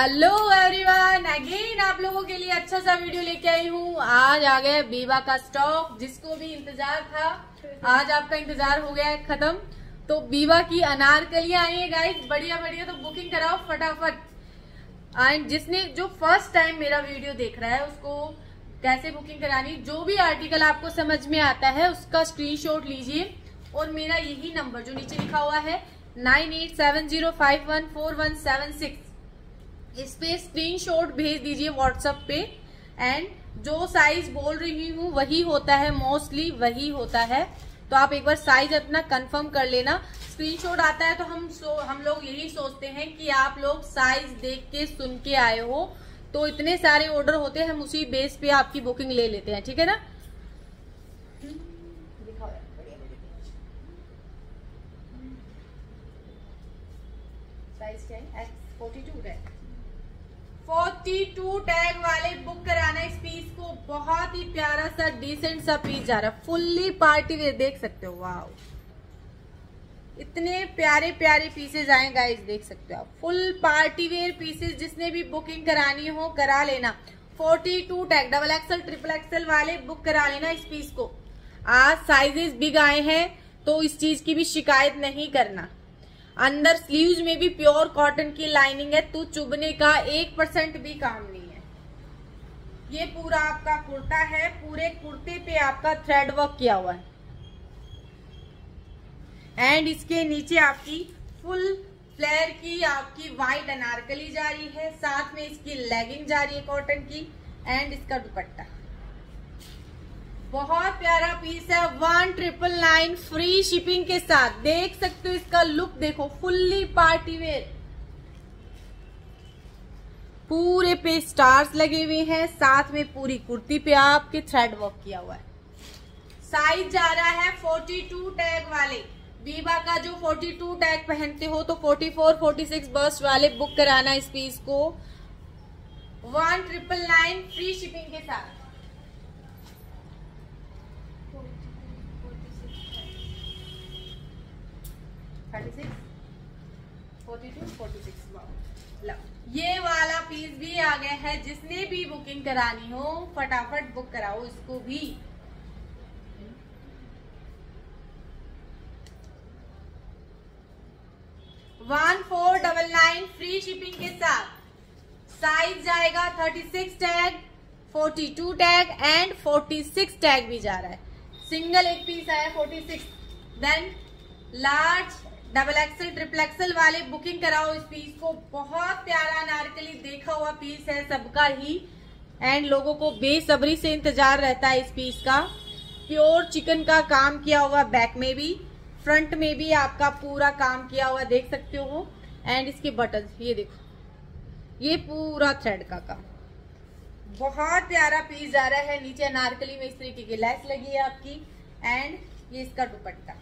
Hello everyone again आप लोगों के लिए अच्छा सा वीडियो लेके आई हूँ। आज आ गया बीवा का स्टॉक जिसको भी इंतज़ार था, आज आपका इंतज़ार हो गया है खत्म। तो बीवा की अनार अनारकलियाँ आई है गाइस बढ़िया बढ़िया तो बुकिंग कराओ फटाफट। एंड जिसने, जो फ़र्स्ट टाइम मेरा वीडियो देख रहा है, उसको कैसे बुकिंग करानी, जो भी आर्टिकल आपको समझ में आता है, उसका स्क्रीनशॉट लीजिए। और मेरा यही नंबर जो नीचे लिखा हुआ है nine eight seven zero five one four one seven six इस पे स्क्रीनशॉट भेज दीजिए व्हाट्सएप पे। एंड जो साइज़ बोल रही हूँ, वही होता है मोस्टली वही होता है। तो आप एक बार साइज़ अपना कंफर्म कर लेना। स्क्रीनशॉट आता है तो हम सो, हम लोग यही सोचते हैं कि आप लोग साइज़ देख के, सुन के आए हो। तो इतने सारे ऑर्डर होते हैं, हम उसी बेस पे आपकी बुकिंग ले लेते हैं, ठीक है ना? साइज़ क्या है? फोर्टी टू है। फोर्टी टू टैग वाले बुक कराना इस पीस को बहुत ही प्यारा सा डिसेंट सा पीस जा रहा फुल्ली पार्टी वेयर देख सकते हो वाह इतने प्यारे प्यारे पीसेज आए गाइस देख सकते हो आप। फुल पार्टी वेयर पीसेज जिसने भी बुकिंग करानी हो, करा लेना। 42 tag double XL triple XL वाले बुक करा लेना इस पीस को। आज साइजेस बिग आए हैं तो इस चीज़ की भी शिकायत नहीं करना। अंदर स्लीव्स में भी प्योर कॉटन की लाइनिंग है तो चुभने का एक परसेंट भी काम नहीं है। ये पूरा आपका कुर्ता है, पूरे कुर्ते पे आपका थ्रेड वर्क किया हुआ है। एंड इसके नीचे आपकी फुल फ्लेयर की, आपकी वाइट अनारकली जा रही है, साथ में इसकी लेगिंग जा रही है कॉटन की एंड इसका दुपट्टा। बहुत प्यारा पीस है one triple nine free shipping के साथ। देख सकते हो इसका लुक देखो फुल्ली पार्टी वेयर पूरे पे स्टार्स लगे हुए हैं साथ में पूरी कुर्ती पे आपके थ्रेड वर्क किया हुआ है। साइज़ जा रहा है 42 टैग वाले। बीबा का जो 42 टैग पहनते हो तो 44, 46 बर्स्ट वाले बुक कराना इस पीस को। One triple nine free shipping के साथ। ये वाला पीस भी आ गया है जिसने भी बुकिंग करानी हो फटाफट बुक कराओ इसको भी। One four double nine free shipping के साथ। साइज़ जाएगा thirty six tag forty two tag and forty six tag भी जा रहा है। सिंगल एक पीस आया forty six then large double XL triple XL वाले बुकिंग कराओ इस पीस को। बहुत प्यारा नारकली देखा हुआ पीस है सबका ही। एंड लोगों को बेसब्री से इंतज़ार रहता है इस पीस का। प्योर चिकन का काम किया हुआ बैक में भी फ्रंट में भी आपका पूरा काम किया हुआ देख सकते हो। एंड इसके बटन ये देखो। ये पूरा थ्रेड का काम। बहुत प्यारा पीस जा रहा है। नीचे नारकली में इस तरीके की लेस लगी है आपकी। एंड ये इसका दुपट्टा।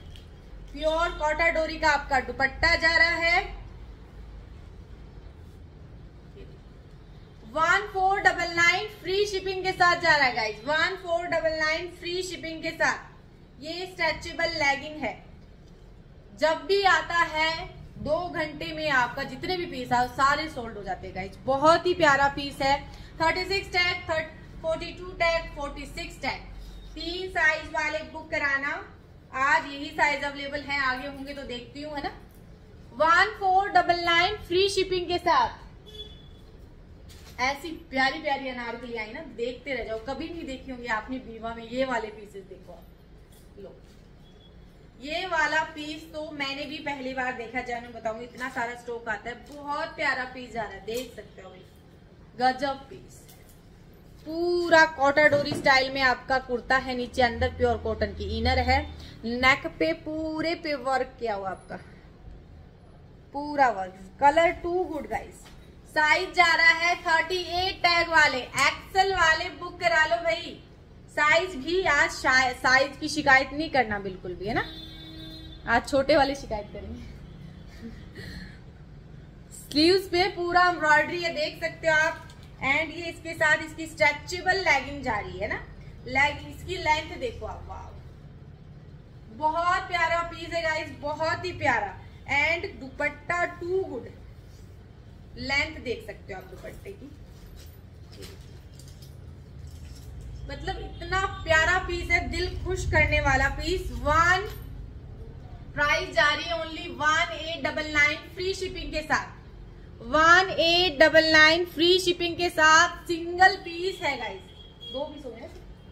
प्योर कॉटा डोरी का आपका दुपट्टा जा रहा है। One four double nine free shipping के साथ जा रहा है guys one four double nine free shipping के साथ। ये स्ट्रेचेबल लेगिंग है। जब भी आता है, दो घंटे में आपका जितने भी पीस है सारे सोल्ड हो जाते हैं गाइज़ बहुत ही प्यारा पीस है। Thirty six tag forty two tag forty six tag तीन साइज़ वाले बुक कराना। आज यही साइज़ अवेलेबल है, आगे होंगे तो देखती हूँ, है ना? One four double nine free shipping के साथ। ऐसी प्यारी प्यारी अनारकली आई ना, देखते रह जाओ। कभी नहीं देखी होंगी आपने बीवा में ये वाले पीसेस देखो लो। ये वाला पीस तो मैंने भी पहली बार देखा जाने बताऊँगी, इतना सारा स्टॉक आता है, बहुत प्यारा पीस जा रहा है, देख सकते हो गजब पीस पूरा कॉटा डोरी स्टाइल में आपका कुर्ता है, नीचे अंदर प्योर कॉटन की इनर है। नेक पे पूरे पे वर्क किया हुआ आपका। पूरा work colour too good guys size जा रहा है थर्टी एट टैग वाले। एक्सल वाले बुक करा लो भाई। साइज़ भी आज साइज़ की शिकायत नहीं करना बिल्कुल भी, है ना? आज छोटे वाले शिकायत करेंगे। स्लीव्स पे पूरा एम्ब्रॉयडरी है, देख सकते हो आप। एंड ये इसके साथ इसकी स्ट्रेचेबल लेगिंग जा रही है ना? लेग इसकी लेंथ देखो आप बहुत प्यारा पीस है गाइस बहुत ही प्यारा. एंड दुपट्टा टू गुड लेंथ देख सकते हो आप दुपट्टे की. मतलब इतना प्यारा पीस है, दिल खुश करने वाला पीस वन प्राइस जा रही है only one eight double nine free shipping के साथ. One eight double nine free shipping के साथ सिंगल पीस है गाइस दो पीस हो गए।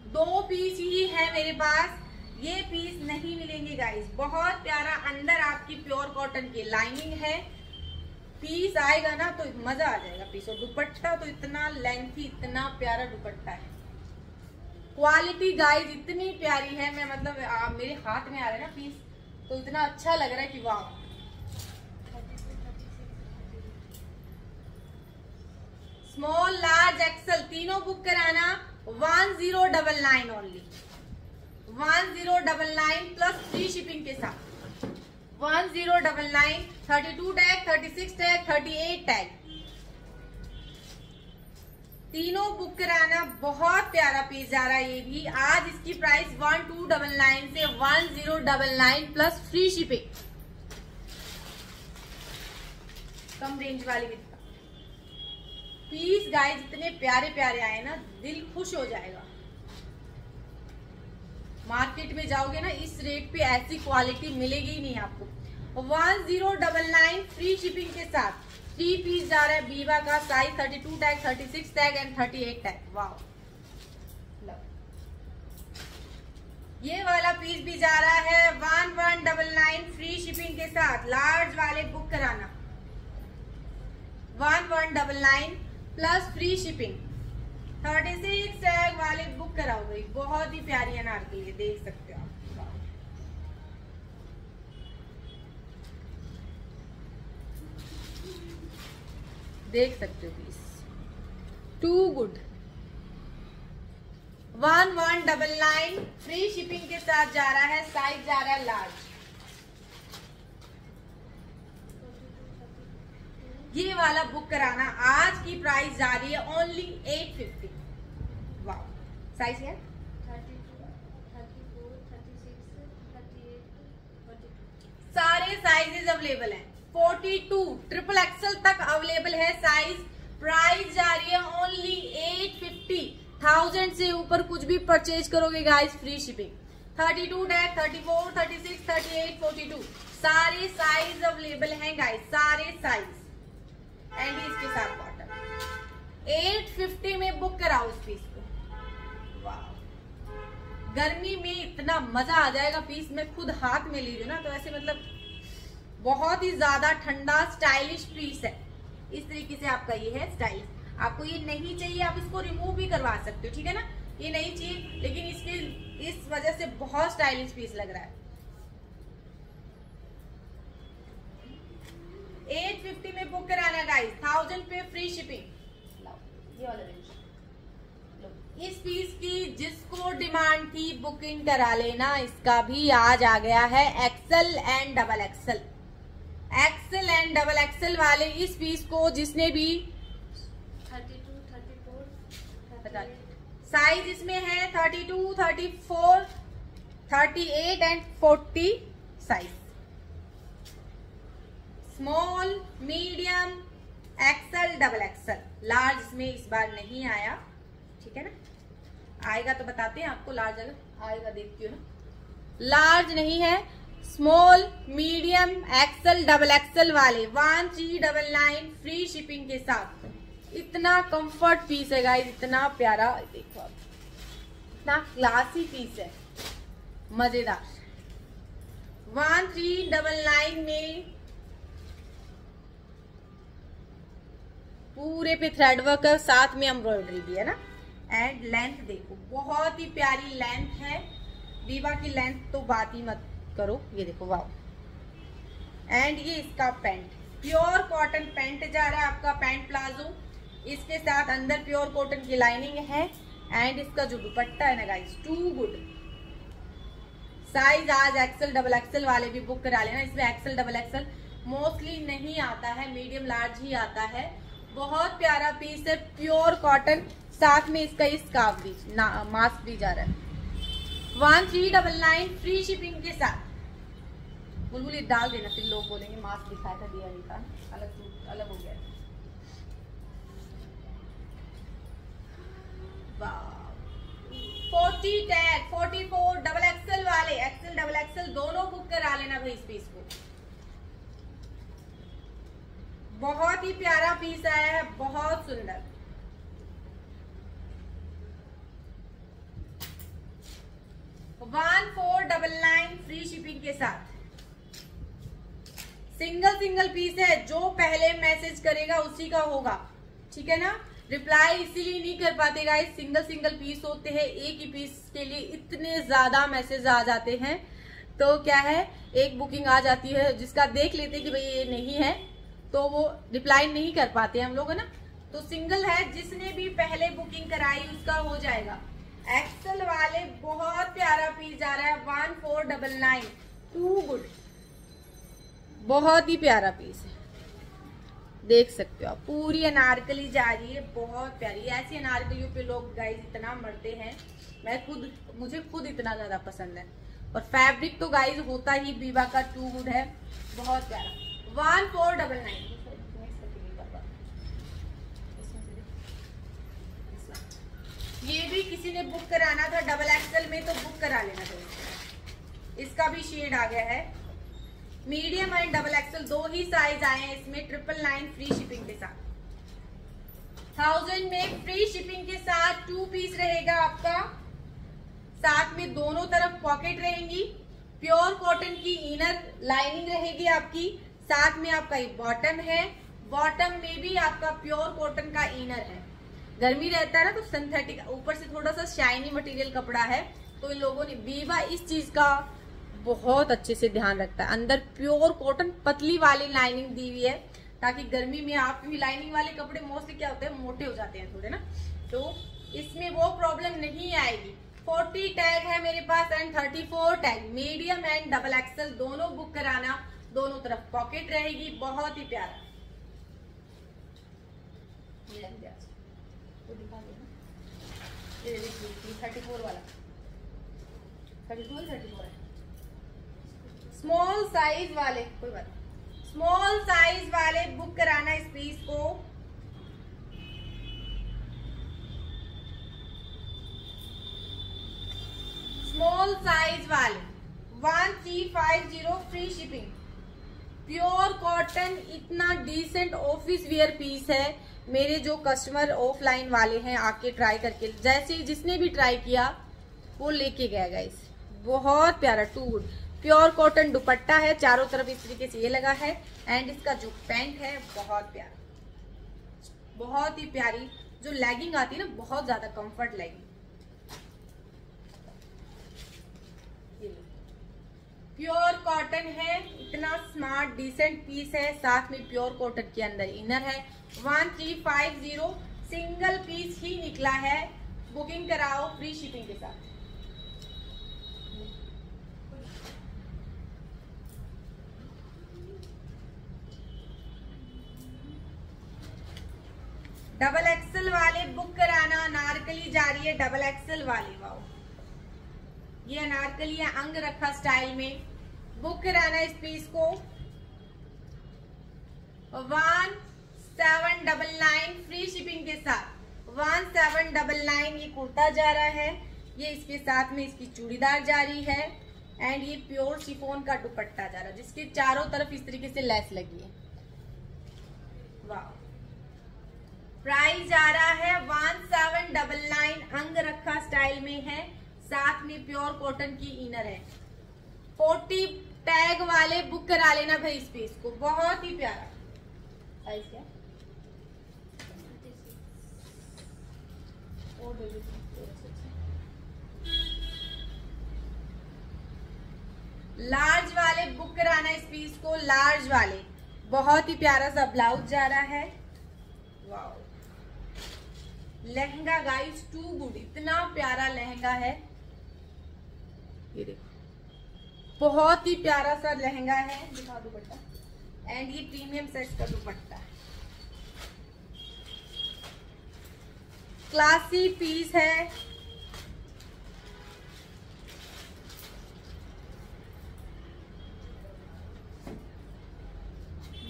दो पीस ही है मेरे पास। ये पीस नहीं मिलेंगे गाइस बहुत प्यारा अंदर आपकी प्योर कॉटन की लाइनिंग है। पीस आएगा ना तो मज़ा आ जाएगा पीस और दुपट्टा तो इतना लेंथी इतना प्यारा दुपट्टा है। क्वालिटी गाइस इतनी प्यारी है। मैं मतलब आ, मेरे हाथ में आ रहा है ना पीस तो इतना अच्छा लग रहा है कि वाह। स्मॉल लार्ज एक्सल तीनों बुक कराना one zero double nine only one zero double nine plus free shipping के साथ. One zero double nine thirty two tag thirty six tag thirty eight tag तीनों बुक कराना, बहुत प्यारा पीस जा रहा है ये भी. आज इसकी price one two double nine से one zero double nine plus free shipping कम रेंज वाली भी पीस गाइस इतने प्यारे प्यारे आए ना, दिल खुश हो जाएगा। मार्केट में जाओगे ना, इस रेट पे ऐसी क्वालिटी मिलेगी ही नहीं आपको। One zero double nine free shipping के साथ थ्री पीस जा रहा है बीवा का size thirty two tag thirty six tag and thirty eight tag वाह ये वाला पीस भी जा रहा है one one double nine free shipping के साथ लार्ज वाले बुक कराना। One one double nine plus free shipping. Thirty six tag वाले बुक कराओ भाई बहुत ही प्यारी अनार के लिए, देख सकते हो आप। देख सकते हो please too good one one double nine free shipping के साथ जा रहा है साइज़ जा रहा है लार्ज ये वाला बुक कराना आज की प्राइस जा रही है ओनली एट फिफ्टी वाह साइज़ है सारे साइजेस अवेलेबल हैं। 42 ट्रिपल एक्सल तक अवेलेबल है साइज़ प्राइस जा रही है ओनली 850 थाउज़ेंड से ऊपर कुछ भी परचेज करोगे गाइस फ्री शिपिंग 32 टैग 34 36 38 42 सारे साइज़ अवेलेबल हैं गाइस सारे साइज़ एंड इसके साथ कॉटन 850 में बुक कराओ इस पीस को। गर्मी में इतना मज़ा आ जाएगा पीस में, खुद हाथ में लीजिए ना तो ऐसे मतलब बहुत ही ज़्यादा ठंडा स्टाइलिश पीस है। इस तरीके से आपका ये है स्टाइलिश आपको ये नहीं चाहिए, आप इसको रिमूव भी करवा सकते हो, ठीक है ना? ये नहीं चाहिए, लेकिन इसके, इस वजह से बहुत स्टाइलिश पीस लग रहा है। 850 में बुक कराना गाइस थाउज़ेंड पे फ्री शिपिंग ये वाला रेंज इस पीस की जिसको डिमांड थी बुकिंग करा लेना इसका भी आज आ गया है XL and double XL XL and double XL वाले इस पीस को जिसने भी साइज़ इसमें है thirty two thirty four thirty eight and forty size small medium XL double XL large में इस बार नहीं आया। ठीक है ना? आएगा तो बताते हैं आपको लार्ज अगर आएगा देखती हो ना। लार्ज नहीं है small medium XL double XL वाले। One three double nine free shipping के साथ। इतना कंफर्ट पीस है गाइस इतना प्यारा। देखो आप। इतना क्लासी पीस है। मज़ेदार। वन थ्री डबल नाइन में पूरे पे थ्रेड वर्क है, साथ में एम्ब्रॉयडरी भी है ना? एंड लेंथ देखो, बहुत ही प्यारी लेंथ है। वीवा की लेंथ तो बात ही मत करो, ये देखो वाह एंड ये इसका पेंट प्योर कॉटन पेंट जा रहा है आपका पेंट प्लाजो इसके साथ अंदर प्योर कॉटन की लाइनिंग है। एंड इसका जो दुपट्टा है ना गाइस टू गुड साइज़ आज एक्सल डबल एक्सल वाले भी बुक करा लेना। इसमें एक्सल डबल एक्सल मोस्टली नहीं आता है मीडियम लार्ज ही आता है। बहुत प्यारा पीस है प्योर कॉटन साथ में इसका ही स्काफ भी मास्क भी जा रहा है. One three double nine free shipping के साथ. बुलबुल डाल देना, फिर लोग बोलेंगे मास्क दिखाया था दिया नहीं था अलग अलग हो गया. Forty tag forty four double XL वाले. एक्सएल डबल एक्सएल दोनों बुक करा लेना भाई इस पीस को. बहुत ही प्यारा पीस आया है, बहुत सुंदर। One four double nine free shipping के साथ। सिंगल सिंगल पीस है, जो पहले मैसेज करेगा, उसी का होगा। ठीक है ना? रिप्लाई इसीलिए नहीं कर पाते गाइस सिंगल सिंगल पीस होते हैं, एक ही पीस के लिए इतने ज़्यादा मैसेज आ जाते हैं। तो क्या है? एक बुकिंग आ जाती है, जिसका देख लेते कि भाई ये नहीं है। तो वो रिप्लाई नहीं कर पाते हम लोग, है ना? तो सिंगल है, जिसने भी पहले बुकिंग कराई, उसका हो जाएगा। एक्सल वाले बहुत प्यारा पीस जा रहा है one four double nine too good बहुत ही प्यारा पीस है। देख सकते हो आप, पूरी अनारकली जा रही है, बहुत प्यारी। ऐसी अनारकलियों पे लोग गाइस इतना मरते हैं। मैं खुद, मुझे खुद इतना ज़्यादा पसंद है। और फैब्रिक तो गाइस होता ही बीवा का टू गुड है। बहुत प्यारा। वन फोर डबल नाइन ये भी किसी ने बुक कराना था डबल एक्सल में तो बुक करा लेना था। इसका भी शेड आ गया है। मीडियम एंड डबल एक्सल दो ही साइज़ आए हैं इसमें ट्रिपल नाइन फ्री शिपिंग के साथ। थाउज़ेंड में फ्री शिपिंग के साथ टू पीस रहेगा आपका। साथ में दोनों तरफ़ पॉकेट रहेंगी। प्योर कॉटन की इनर लाइनिंग रहेगी आपकी। साथ में आपका एक बॉटम है। बॉटम में भी आपका प्योर कॉटन का इनर है। गर्मी रहता है ना तो सिंथेटिक ऊपर से थोड़ा सा शाइनी मटेरियल कपड़ा है तो इन लोगों ने बीवा इस चीज़ का बहुत अच्छे से ध्यान रखता है। अंदर प्योर कॉटन पतली वाली लाइनिंग दी हुई है, ताकि गर्मी में आप भी लाइनिंग वाले कपड़े मोस्टली क्या होते हैं, मोटे हो जाते हैं थोड़े ना। तो इसमें वो प्रॉब्लम नहीं आएगी। 40 टैग है मेरे पास and 34 tag medium and double XL दोनों बुक कराना। दोनों तरफ़ पॉकेट रहेगी, बहुत ही प्यारा। ये थर्टी फोर वाला थर्टी फोर थर्टी फोर है। स्मॉल साइज़ वाले, कोई बात स्मॉल साइज़ वाले बुक कराना इस पीस को। स्मॉल साइज़ वाले। One three five zero free shipping pure cotton इतना डिसेंट ऑफ़िस वियर पीस है। मेरे जो कस्टमर ऑफलाइन वाले हैं, आके ट्राई करके, जैसे जिसने भी ट्राई किया, वो लेके गया गाइस बहुत प्यारा टू प्योर कॉटन दुपट्टा है, चारों तरफ़ इस तरीके से ये लगा है। एंड इसका जो पैंट है, बहुत प्यारा। बहुत ही प्यारी। जो लेगिंग आती है ना, बहुत ज़्यादा कंफर्ट लेगिंग प्योर कॉटन है, इतना स्मार्ट डिसेंट पीस है, साथ में प्योर कॉटन के अंदर इनर है। One three five zero single piece ही निकला है। बुकिंग कराओ फ्री शिपिंग के साथ। डबल एक्सल वाले बुक कराना, नारकली जा रही है डबल एक्सल वाली वाओ ये अनारकली अंग रखा स्टाइल में। बुक कराना इस पीस को। One seven double nine free shipping के साथ। वन सेवन डबल नाइन ये कुर्ता जा रहा है। ये इसके साथ में इसकी चूड़ीदार जा रही है। एंड ये प्योर शिफोन का दुपट्टा जा रहा है, जिसके चारों तरफ़ इस तरीके से लेस लगी है। वाह प्राइस जा रहा है। वन सेवन डबल नाइन अंग रखा स्टाइल में है। साथ में प्योर कॉटन की इनर है। फोर्टी टैग वाले बुक करा लेना भाई इस पीस को। बहुत ही प्यारा। लार्ज वाले बुक कराना इस पीस को लार्ज वाले। बहुत ही प्यारा सा ब्लाउज जा रहा है। लहंगा गाइस टू गुड इतना प्यारा लहंगा है। ये देखो। बहुत ही प्यारा सा लहंगा है, दिखा दुपट्टा एंड ये प्रीमियम सेट का दुपट्टा है। क्लासी पीस है।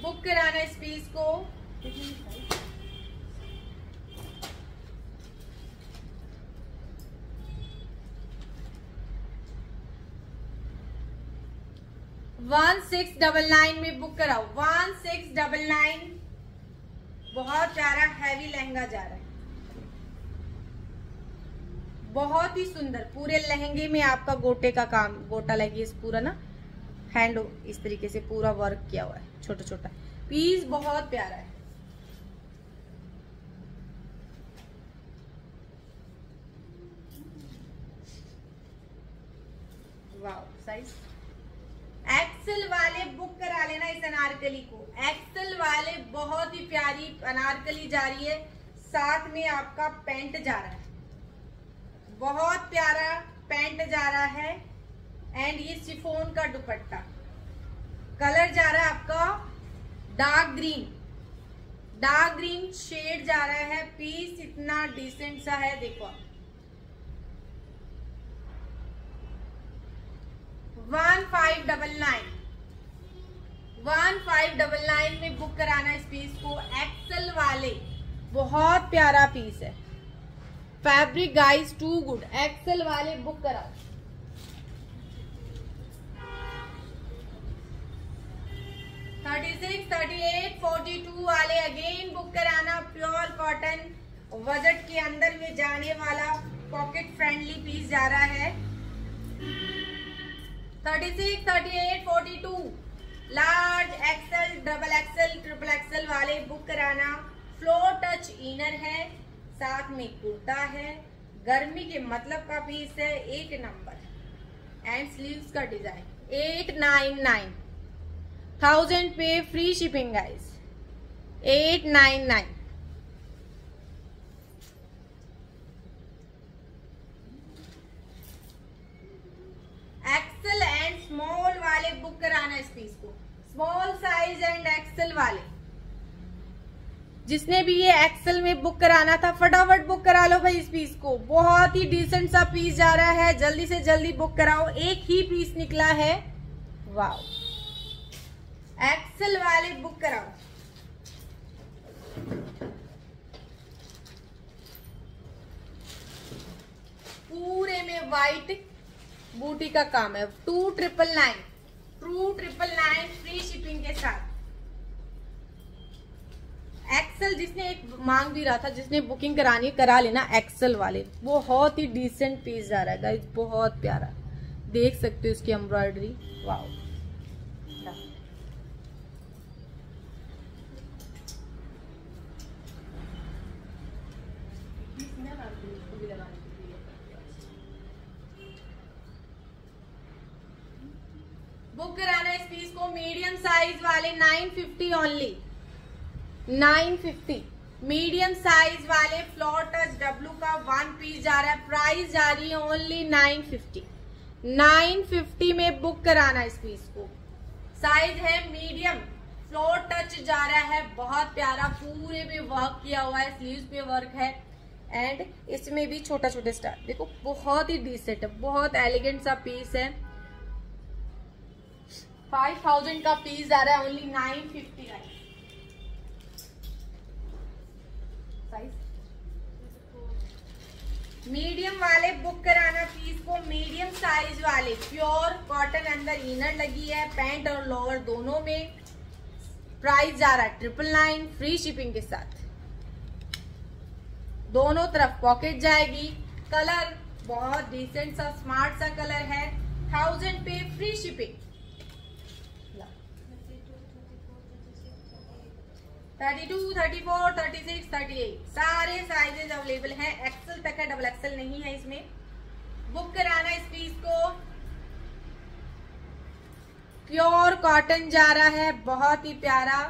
बुक कराना इस पीस को। वन सिक्स डबल नाइन में बुक कराओ। वन सिक्स डबल नाइन बहुत प्यारा हैवी लहंगा जा रहा है। बहुत ही सुंदर, पूरे लहंगे में आपका गोटे का काम, गोटा लगी इस पूरा ना हैंड इस तरीके से पूरा वर्क किया हुआ है छोटा छोटा पीस बहुत प्यारा है। साइज़ एक्सल वाले बुक करा लेना इस अनारकली को। एक्सल वाले बहुत ही प्यारी अनारकली जा रही है। साथ में आपका पेंट जा रहा है। बहुत प्यारा पेंट जा रहा है। एंड ये सिफोन का दुपट्टा। कलर जा रहा है आपका dark green dark green shade जा रहा है। पीस इतना डिसेंट सा है, देखो one five double nine one five double nine में बुक कराना इस पीस को एक्सल वाले। बहुत प्यारा पीस है। Fabric guys too good XL वाले बुक कराओ। Thirty six thirty eight forty two वाले अगेन बुक कराना। प्योर कॉटन बजट के अंदर में जाने वाला पॉकेट फ्रेंडली पीस जा रहा है। Thirty six thirty eight forty two large XL double XL triple XL वाले बुक कराना। फ्लोर टच इनर है, साथ में कुर्ता है। गर्मी के मतलब का पीस है, एक नंबर एंड स्लीव्स का design eight nine nine thousand पे free shipping guys eight nine nine कराना इस पीस को स्मॉल साइज़ एंड एक्सेल वाले। जिसने भी ये एक्सेल में बुक कराना था, फटाफट बुक करा लो भाई इस पीस को। बहुत ही डिसेंट सा पीस जा रहा है। जल्दी से जल्दी बुक कराओ। एक ही पीस निकला है। वाओ। एक्सेल वाले बुक कराओ। पूरे में व्हाइट बूटी का काम है। Two triple nine two triple nine free shipping के साथ। एक्सल जिसने एक मांग भी रहा था, जिसने बुकिंग करानी, करा लेना एक्सल वाले। बहुत ही डिसेंट पीस जा रहा है बहुत प्यारा। देख सकते हो इसकी एम्ब्रॉयडरी वाओ बुक कराना इस पीस को मीडियम साइज़ वाले 950 ओनली 950 मीडियम साइज़ वाले फ्लोर टच डब्लू का वन पीस जा रहा है। प्राइस जा रही है ओनली 950 950 में बुक कराना इस पीस को। साइज़ है मीडियम फ्लोर टच जा रहा है। बहुत प्यारा। पूरे में वर्क किया हुआ है। स्लीव्स पे वर्क है। एंड इसमें भी छोटा छोटा स्टार देखो, बहुत ही डिसेंट है। बहुत एलिगेंट सा पीस है। फाइव थाउज़ेंड का पीस आ रहा है ओनली नाइन फिफ्टी मीडियम वाले बुक कराना पीस को मीडियम साइज़ वाले प्योर कॉटन अंदर इनर लगी है पैंट और लोअर दोनों में प्राइस जा रहा है ट्रिपल नाइन फ्री शिपिंग के साथ। दोनों तरफ़ पॉकेट जाएगी। कलर बहुत डिसेंट सा स्मार्ट सा कलर है। थाउज़ेंड पे free shipping thirty two, thirty four, thirty six, thirty eight. सारे साइजेस अवेलेबल हैं। एक्सल तक है डबल एक्सल नहीं है इसमें। बुक कराना इस पीस को। प्योर कॉटन जा रहा है। बहुत ही प्यारा।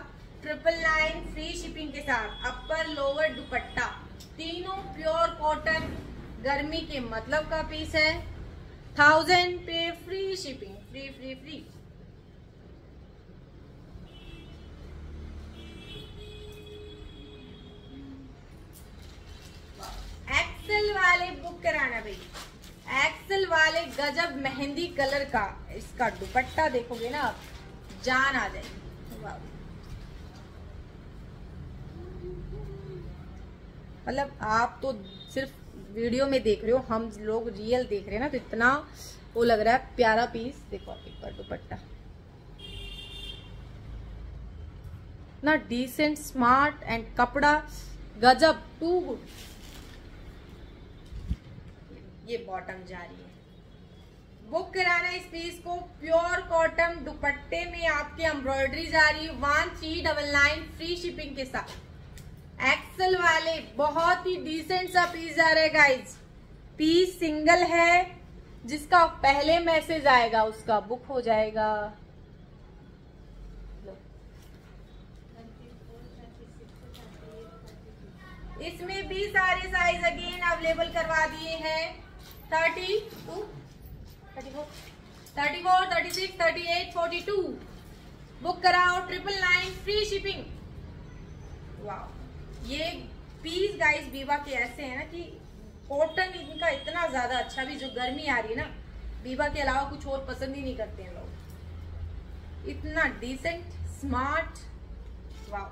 ट्रिपल नाइन फ्री शिपिंग के साथ। अपर लोअर दुपट्टा। तीनों प्योर कॉटन गर्मी के मतलब का पीस है। थाउज़ेंड पे free shipping free free free XL वाले बुक कराना भाई। एक्सेल वाले गजब मेहंदी कलर का इसका दुपट्टा देखोगे ना आप, जान आ जाए मतलब आप तो सिर्फ़ वीडियो में देख रहे हो, हम लोग रियल देख रहे हैं ना तो इतना वो लग रहा है, प्यारा पीस देखो आप एक बार दुपट्टा। ना डिसेंट स्मार्ट एंड कपड़ा गजब टू गुड ये बॉटम जा रही है। बुक कराना इस पीस को। प्योर कॉटन दुपट्टे में आपके एम्ब्रॉयडरी जा रही है। One three double nine free shipping के साथ। एक्सल वाले बहुत ही डिसेंट सा पीस जा रहा है गाइज़ पीस सिंगल है, जिसका पहले मैसेज आएगा, उसका बुक हो जाएगा। इसमें भी सारे साइज़ अगेन अवेलेबल करवा दिए हैं। Thirty thirty four thirty six thirty eight forty two book कराओ ट्रिपल नाइन फ्री शिपिंग वाह ये पीस गाइस बीवा के ऐसे हैं ना कि कॉटन इनका इतना ज़्यादा अच्छा भी जो गर्मी आ रही है ना बीवा के अलावा कुछ और पसंद ही नहीं करते हैं लोग। इतना डिसेंट स्मार्ट वाह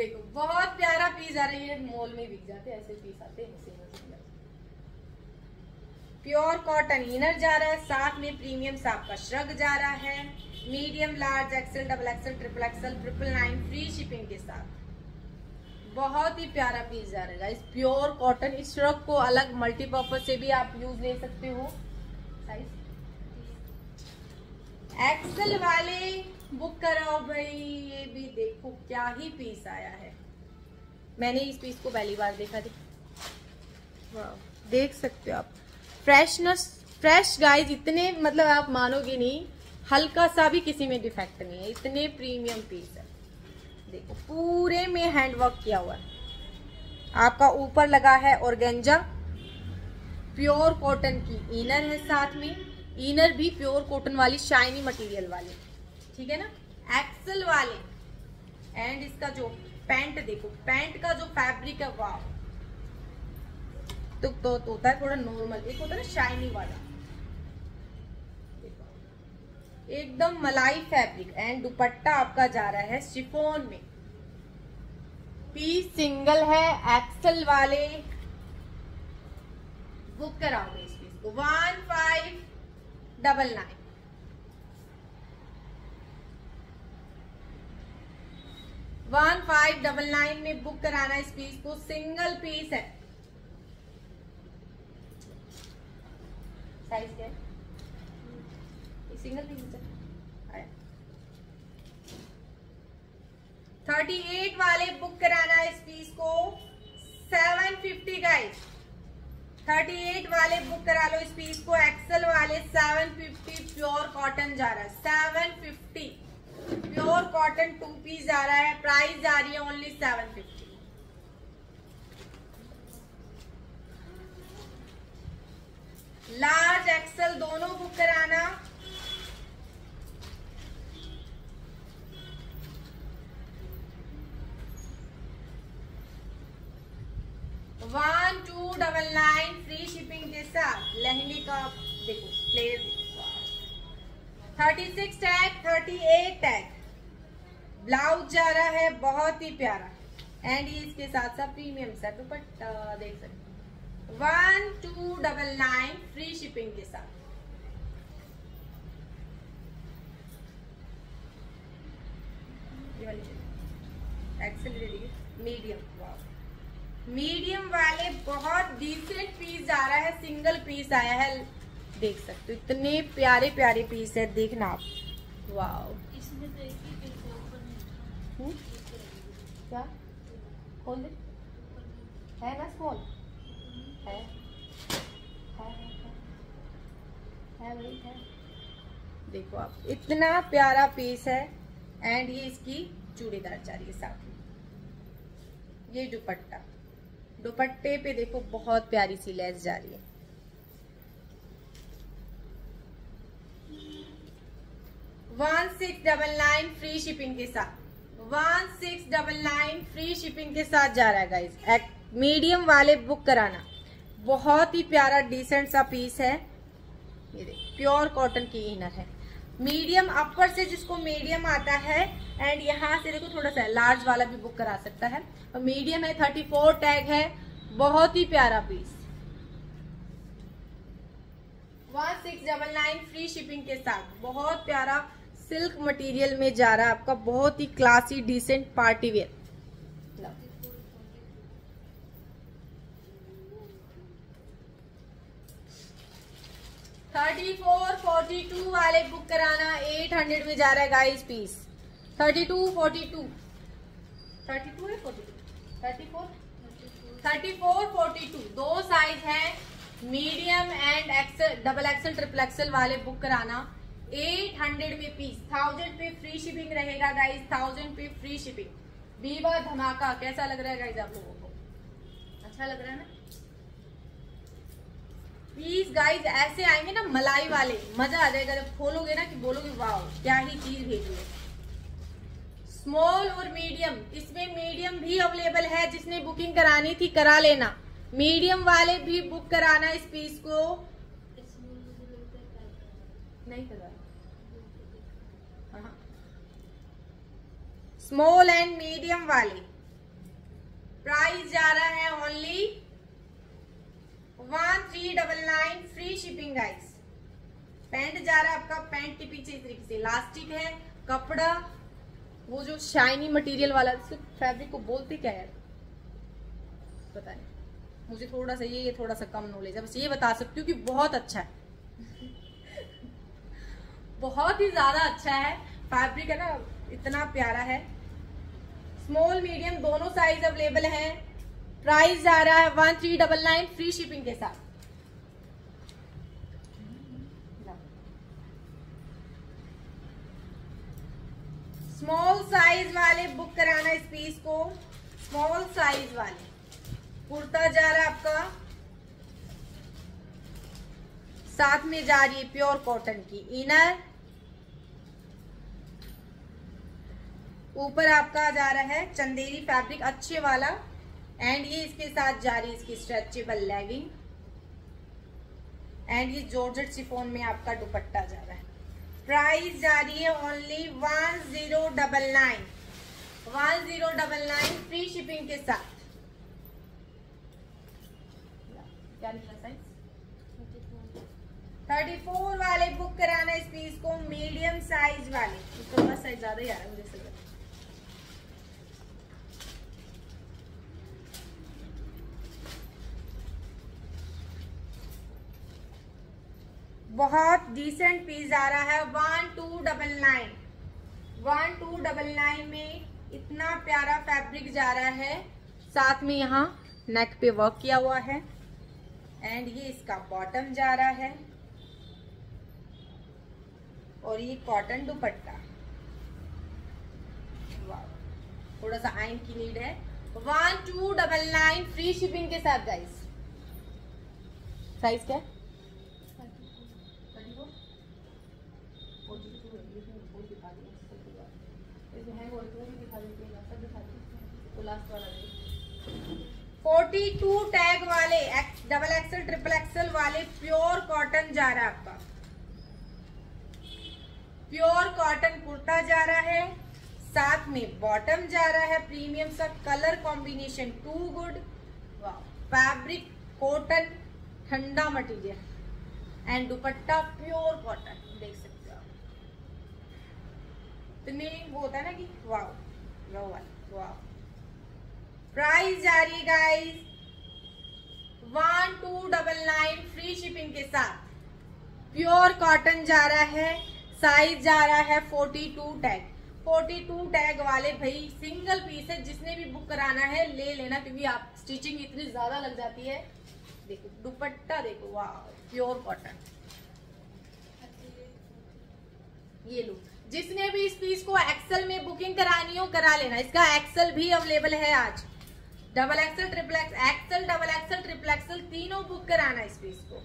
देखो, बहुत प्यारा पीस आ रही है मॉल में बिक जाते ऐसे पीस आते हैं प्योर कॉटन इनर जा रहा है, साथ में प्रीमियम साफ़ का श्रग जा रहा है medium large XL double XL triple XL triple nine free shipping के साथ। बहुत ही प्यारा पीस जा रहा है इस प्योर कॉटन इस श्रग को अलग मल्टीपर्पज से भी आप यूज़ ले सकते हो। साइज़ एक्सेल वाले बुक कराओ भाई, ये भी देखो क्या ही पीस आया है। मैंने इस पीस को पहली बार देखा थी देख सकते हो आप। फ्रेशनेस फ्रेश गाइस इतने मतलब आप मानोगे नहीं, हल्का सा भी किसी में डिफेक्ट नहीं है, इतने प्रीमियम पीस है। देखो, पूरे में हैंडवर्क किया हुआ है। आपका ऊपर लगा है ऑर्गेंजा प्योर कॉटन की इनर है साथ में इनर भी प्योर कॉटन वाली शाइनी मटेरियल वाली। ठीक है ना? एक्सल वाले। एंड इसका जो पैंट देखो पैंट का जो फैब्रिक है वाह तो, तो, तो होता है थोड़ा नॉर्मल एक होता है ना शाइनी वाला। एकदम मलाई फैब्रिक एंड दुपट्टा आपका जा रहा है शिफोन में। पी सिंगल है एक्सल वाले। बुक कराओगे इस पीस को one five double nine one five double nine में बुक कराना इस पीस को। सिंगल पीस है। Size single piece thirty eight वाले बुक कराना है इस पीस को। सेवन फिफ्टी का थर्टी एट वाले बुक करा लो इस पीस को। एक्सल वाले सेवन फिफ्टी प्योर कॉटन जा रहा है। Seven fifty pure cotton two piece जा रहा है। प्राइस जा रही है only seven fifty large XL दोनों बुक कराना। One two double nine free shipping के साथ लहंगे का देखो flare thirty six tag, thirty eight tag. Blouse जा रहा है, बहुत ही प्यारा। एंड ये इसके साथ साथ प्रीमियम सा दुपट्टा देख सकते one two double nine free shipping के साथ। मीडियम मीडियम वाले बहुत डिसेंट पीस जा रहा है सिंगल पीस आया है। देख सकते हो। इतने प्यारे प्यारे पीस है देखना आप। वाओ हम्म? क्या? खोल दे। है ना स्मॉल है। है है है। देखो आप इतना प्यारा पीस है एंड ये इसकी चूड़ीदार जा रही है साथ ये दुपट्टा। दुपट्टे पे देखो बहुत प्यारी सी लेस जा रही है। One six double nine free shipping के साथ। One six double nine free shipping के साथ जा रहा है गाइज़ मीडियम वाले बुक कराना। बहुत ही प्यारा डिसेंट सा पीस है। ये प्योर कॉटन की इनर है। मीडियम अपर से जिसको मीडियम आता है एंड यहाँ से देखो थोड़ा सा लार्ज वाला भी बुक करा सकता है। और मीडियम है थर्टी फोर टैग है। बहुत ही प्यारा piece one six double nine free shipping के साथ। बहुत प्यारा सिल्क मटेरियल में जा रहा है आपका बहुत ही classy decent party wear thirty four, forty two वाले बुक कराना, एट हंड्रेड में जा रहा है guys piece thirty two, forty two. Thirty two है forty two? Thirty four? Thirty four, forty two. दो साइज़ है medium and XL double XL triple XL वाले बुक कराना। एट हंड्रेड में पीस थाउज़ेंड पे फ्री शिपिंग रहेगा guys thousand पे free shipping बीवा धमाका, कैसा लग रहा है गाइस आप लोगों को? अच्छा लग रहा है ना? प्लीज़ गाइज़ ऐसे आएँगे ना मलाई वाले, मज़ा आ जाएगा। जब खोलोगे ना कि बोलोगे वाह क्या ही चीज़ भेजी है। स्मॉल और मीडियम इसमें मीडियम भी अवेलेबल है, जिसने बुकिंग करानी थी, करा लेना। मीडियम वाले भी बुक कराना इस पीस को। नहीं करा। स्मॉल एंड मीडियम वाले। प्राइस जा रहा है only one three double nine free shipping guys pant जा रहा है आपका पैंट के पीछे इस तरीके से। इलास्टिक है, कपड़ा, वो जो शाइनी मटेरियल वाला फैब्रिक को बोलते क्या है? पता नहीं। मुझे थोड़ा सा ये ये थोड़ा सा कम नॉलेज है। बस ये बता सकती हूँ कि बहुत अच्छा है। बहुत ही ज़्यादा अच्छा है। फैब्रिक है ना, इतना प्यारा है। स्मॉल मीडियम दोनों साइज़ अवेलेबल है। प्राइस जा रहा है one three double nine free shipping के साथ। स्मॉल साइज़ वाले बुक कराना इस पीस को। स्मॉल साइज़ वाले। कुर्ता जा रहा है आपका। साथ में जा रही है प्योर कॉटन की। इनर ऊपर आपका आ जा रहा है चंदेरी फैब्रिक, अच्छे वाला। एंड ये इसके साथ जा रही है इसकी स्ट्रेचेबल लेगिंग एंड ये जॉर्जेट सिफोन में आपका दुपट्टा जा रहा है। प्राइस जा रही है only one zero double nine one zero double nine free shipping के साथ। क्या थर्टी फोर वाले बुक कराना इस पीस को मीडियम साइज़ वाले। तो साइज़ ज़्यादा ही आ रहा है मुझे बहुत डिसेंट पीस आ रहा है। One two double nine one two double nine में इतना प्यारा फैब्रिक जा रहा है। साथ में यहाँ नेक पे वर्क किया हुआ है। एंड ये इसका बॉटम जा रहा है। और ये कॉटन दुपट्टा। थोड़ा सा आइन की नीड है। One two double nine free shipping के साथ गाइस साइज़ क्या? फोर्टी टू टैग वाले डबल एक्सल ट्रिपल एक्सल वाले प्योर कॉटन जा रहा है आपका। प्योर कॉटन कुर्ता जा रहा है, साथ में बॉटम जा रहा है प्रीमियम सा colour combination too good fabric cotton ठंडा material and dupatta pure cotton देख सकते हो आप। इतने वो होता है ना कि वाह वाह वाह प्राइस जा रही है guys one two double nine free shipping के साथ. प्योर कॉटन जा रहा है साइज़ जा रहा है forty two tag forty two tag वाले भाई सिंगल पीस है, जिसने भी बुक कराना है, ले लेना, क्योंकि आप स्टिचिंग इतनी ज़्यादा लग जाती है. देखो, दुपट्टा देखो वाह प्योर कॉटन ये लो. जिसने भी इस पीस को एक्सल में बुकिंग करानी हो, करा लेना. इसका एक्सल भी अवेलेबल है आज. Double XL triple X XL double XL triple XL तीनों बुक कराना इस पीस को।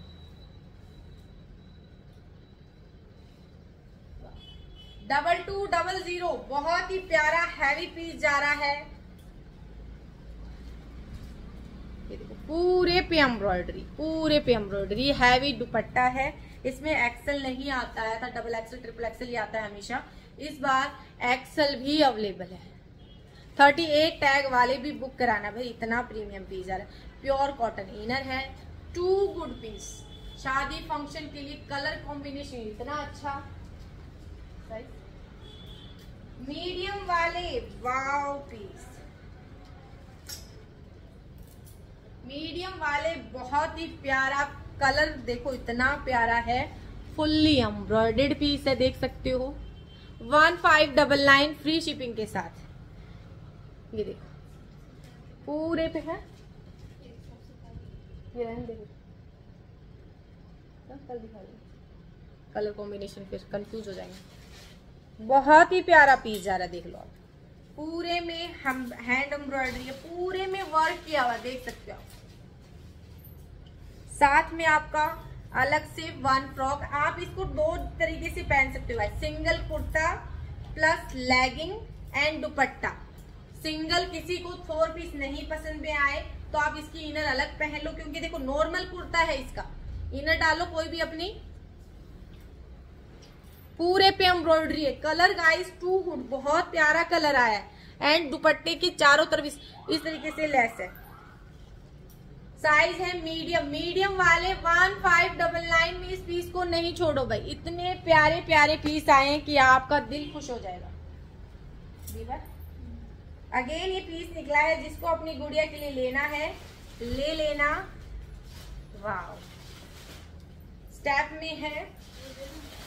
डबल टू डबल ज़ीरो बहुत ही प्यारा हैवी पीस जा रहा है। पूरे पे एम्ब्रॉयडरी पूरे पे एम्ब्रॉयडरी हैवी दुपट्टा है। इसमें एक्सल नहीं आता है, था डबल एक्सल ट्रिपल एक्सल ही आता है हमेशा। इस बार एक्सल भी अवेलेबल है। थर्टी एट टैग वाले भी बुक कराना भाई, इतना प्रीमियम रहा है। प्योर कॉटन इनर है टू गुड पीस शादी फ़ंक्शन के लिए कलर कॉम्बिनेशन इतना अच्छा। मीडियम वाले वाव पीस मीडियम वाले बहुत ही प्यारा कलर देखो इतना प्यारा है। फुल्ली एम्ब्रॉयडेड पीस है, देख सकते हो। One five double nine free shipping के साथ। ये देखो। पूरे पे है? ये देखो कल कलर कॉम्बिनेशन फिर कंफ्यूज हो जाएँगे। बहुत ही प्यारा पीस जा रहा है, देख लो आप। पूरे में हम हैंड एम्ब्रॉयडरी है पूरे में वर्क किया हुआ देख सकते हो साथ में आपका अलग से वन फ्रॉक आप इसको दो तरीके से पहन सकते हो single kurta plus legging and dupatta. Single किसी को फोर पीस नहीं पसंद में आए तो आप इसकी इनर अलग पहन लो क्योंकि देखो नॉर्मल कुर्ता है इसका। इनर डालो कोई भी अपनी। पूरे पे एम्ब्रॉयडरी है। कलर गाइस टू हुड बहुत प्यारा कलर आया है। एंड दुपट्टे की चारों तरफ़ इस, इस तरीके से लेस है। साइज़ है मीडियम मीडियम वाले वन फाइव डबल नाइन में इस पीस को नहीं छोड़ो भाई। इतने प्यारे प्यारे पीस आए हैं कि आपका दिल खुश हो जाएगा। अगेन ये पीस निकला है जिसको अपनी गुड़िया के लिए लेना है। ले लेना। वाह स्टेप में है।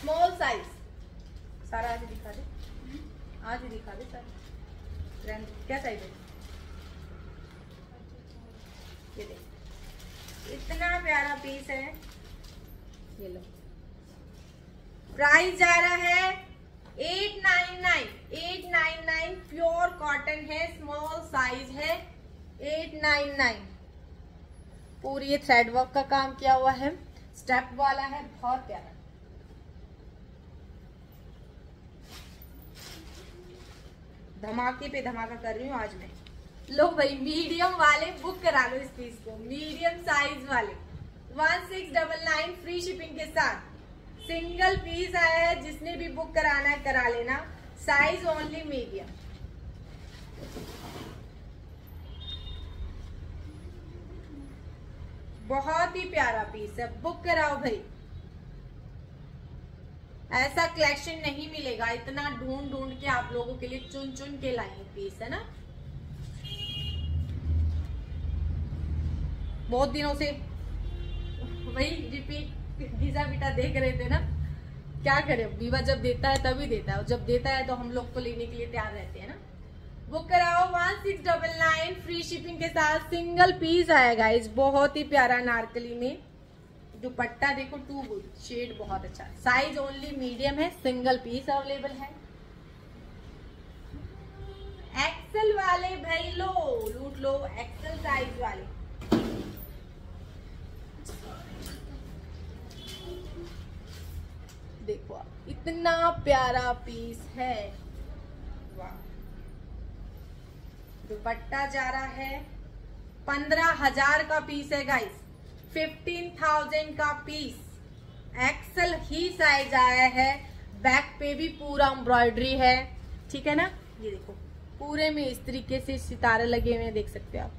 स्मॉल साइज़ सारा आज दिखा दे। आज दिखा दे सारा। क्या साइज़ है? ये देख। इतना प्यारा पीस है। ये लो। प्राइस जा रहा है eight nine nine, eight nine nine pure cotton है, स्मॉल साइज़ है, एट नाइन नाइन। पूरी थ्रेड वर्क का काम किया हुआ है स्टेप वाला है, बहुत प्यारा। धमाके पे धमाका कर रही हूँ आज मैं। लो भाई मीडियम वाले बुक करा लो इस पीस को मीडियम साइज़ वाले। One six double nine free shipping के साथ। सिंगल पीस आया है, जिसने भी बुक कराना है, करा लेना। साइज़ ओनली मीडियम बहुत ही प्यारा पीस है। बुक कराओ भाई। ऐसा कलेक्शन नहीं मिलेगा। इतना ढूंढ ढूंढ के आप लोगों के लिए चुन चुन के लाए पीस है ना? बहुत दिनों से। वही रिपीट वीज़ा बेटा देख रहे थे ना? क्या करे? बीवा जब देता है तभी देता है। जब देता है तो हम लोग को लेने के लिए तैयार रहते हैं ना? बुक कराओ one six double nine free shipping के साथ सिंगल पीस आएगा इस बहुत ही प्यारा नारकली में। दुपट्टा देखो टू गुड शेड बहुत अच्छा। साइज़ ओनली मीडियम है सिंगल पीस अवेलेबल है। एक्सल वाले भाई लो लूट लो एक्सल साइज़ वाले। देखो आप, इतना प्यारा पीस है। दुपट्टा जा रहा है। पंद्रह हज़ार का पीस है गाइस फिफ्टीन थाउज़ेंड का पीस एक्सल ही साइज़ आया है। बैक पे भी पूरा एम्ब्रॉयडरी है। ठीक है ना? ये देखो, पूरे में इस तरीके से सितारे लगे हुए देख सकते हो आप।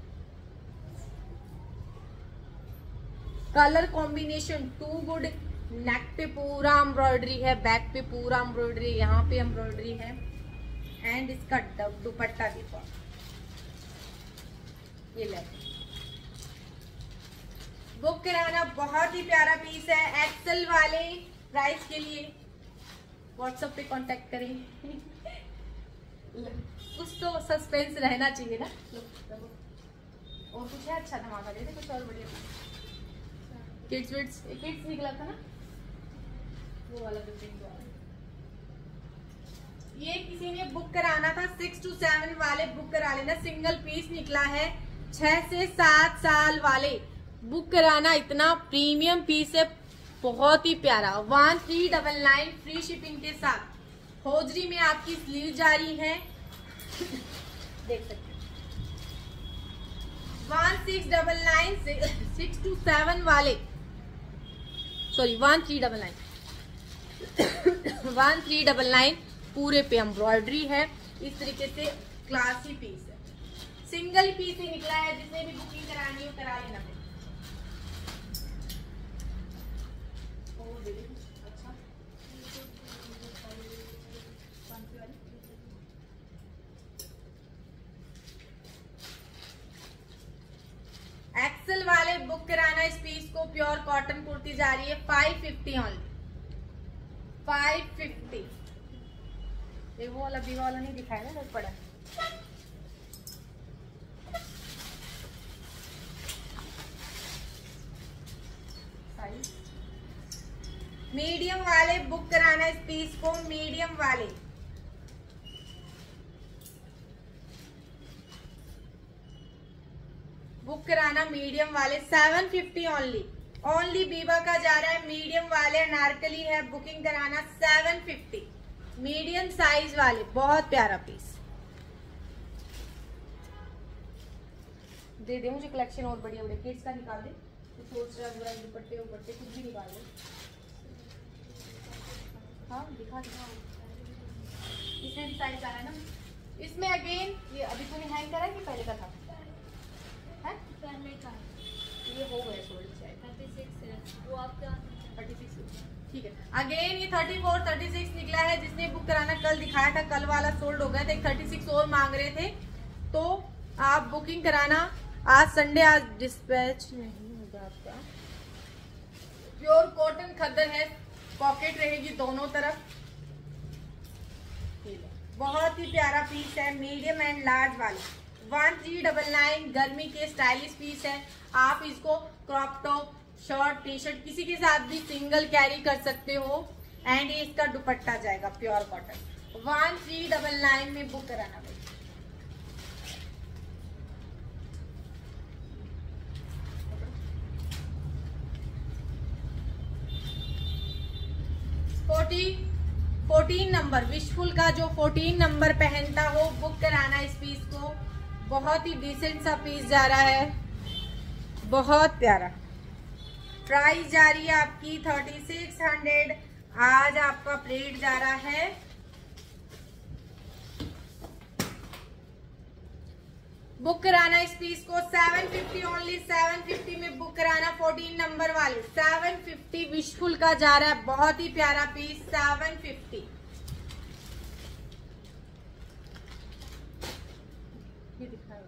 Colour combination too good neck पे पूरा एम्ब्रॉयडरी है बैक पे पूरा एम्ब्रॉयडरी यहाँ पे एम्ब्रॉयडरी है। एंड इसका दुपट्टा देखो ये लेते बुक कराना बहुत ही प्यारा पीस है एक्सल वाले प्राइस के लिए। व्हाट्सएप पे कांटेक्ट करें। कुछ तो सस्पेंस रहना चाहिए ना। और कुछ है अच्छा धमाका दे दे कुछ और बढ़िया। किड्स विड्स किड्स निकला था ना? वो वाला ये किसी ने बुक कराना था सिक्स टू सेवन वाले बुक करा लेना सिंगल पीस निकला है, छह से सात साल वाले। बुक कराना इतना प्रीमियम पीस है, बहुत ही प्यारा। One three double nine free shipping के साथ। होजरी में आपकी स्लीव जारी है। देख सकते one six double nine six two seven वाले। Sorry one three double nine one three double nine पूरे पे एम्ब्रॉयडरी है। इस तरीके से क्लासी पीस है। सिंगल पीस ही निकला है, जिसने भी बुकिंग करानी हो, करा लेना। अच्छा। एक्सेल वाले बुक कराना इस पीस को प्योर कॉटन कुर्ती जा रही है five fifty only five fifty ये वो वाला बीवा वाला नहीं दिखाया ना बहुत पड़ा। मीडियम वाले बुक कराना इस पीस को मीडियम वाले। बुक कराना मीडियम वाले seven fifty only only Biba का जा रहा है. मीडियम वाले नारकली है. बुकिंग कराना सेवन फिफ्टी मीडियम साइज़ वाले. बहुत प्यारा पीस दे दे मुझे कलेक्शन और बढ़िया बढ़िया किड्स का निकाल दे. तो सोच रहा बुरा दुपट्टे उपट्टे कुछ भी निकाल दे हाँ दिखा दिखा. इसमें भी साइज़ आ रहा है ना? इसमें अगेन ये अभी तूने हैंग करा कि पहले का था? है? पहले का। ये हो गया सोल्ड शायद थर्टी सिक्स है अगेन ये थर्टी फोर थर्टी सिक्स निकला है, जिसने बुक कराना कल दिखाया था, कल वाला सोल्ड हो गया था। थर्टी सिक्स और मांग रहे थे। तो आप बुकिंग कराना आज संडे आज डिस्पैच नहीं होगा आपका। प्योर कॉटन खद्दर है। पॉकेट रहेगी दोनों तरफ़। बहुत ही प्यारा पीस है मीडियम एंड लार्ज वाला। वन थ्री डबल नाइन गर्मी के स्टाइलिश पीस है। आप इसको crop top shirt T shirt किसी के साथ भी सिंगल कैरी कर सकते हो एंड ये इसका दुपट्टा जाएगा pure cotton one three double nine में बुक कराना भाई. फोर्टी फोर्टीन नंबर विशफुल का जो फोर्टीन नंबर पहनता हो बुक कराना इस पीस को. बहुत ही डिसेंट सा पीस जा रहा है. बहुत प्यारा. प्राइस जा रही है आपकी थर्टी सिक्स हंड्रेड। आज आपका प्लेट जा रहा है। बुक कराना इस पीस को 750 ओनली 750 में बुक कराना 14 नंबर वाले। 750 विशफुल का जा रहा है, बहुत ही प्यारा पीस 750 ये दिखाया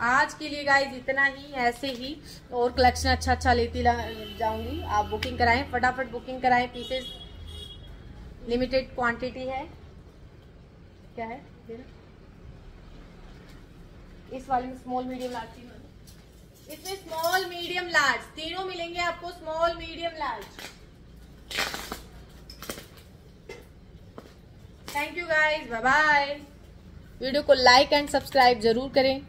आज के लिए गाइज़ इतना ही, ऐसे ही। और कलेक्शन अच्छा अच्छा लेती जाऊँगी। आप बुकिंग कराएँ, फटाफट बुकिंग कराएँ। पीसेस लिमिटेड क्वांटिटी है। क्या है? इस वाले में स्मॉल मीडियम लार्ज तीनों इसमें स्मॉल मीडियम लार्ज तीनों मिलेंगे आपको small medium large thank you guys bye bye video को लाइक एंड सब्सक्राइब ज़रूर करें।